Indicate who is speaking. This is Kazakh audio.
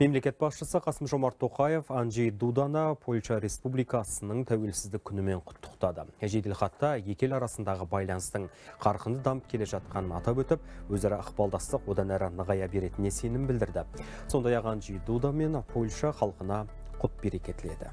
Speaker 1: мемлекет басшысы қасым жомарт тоқаев анджей дуданы польша республикасының тәуелсіздік күнімен құттықтады. Жеделхатта екі ел арасындағы байланыстың қарқынды дамып келе жатқанын атап өтіп өзара ықпалдастық одан әрі нығая беретініне сенім білдірді. Сондай ақ анджей дуда мен польша халқына құт береке тіледі.